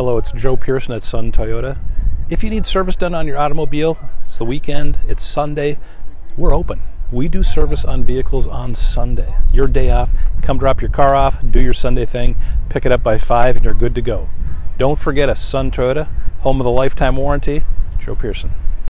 Hello, it's Joe Pearson at Sun Toyota. If you need service done on your automobile, it's the weekend, it's Sunday, we're open. We do service on vehicles on Sunday. Your day off, come drop your car off, do your Sunday thing, pick it up by 5, and you're good to go. Don't forget us, Sun Toyota, home of the lifetime warranty. Joe Pearson.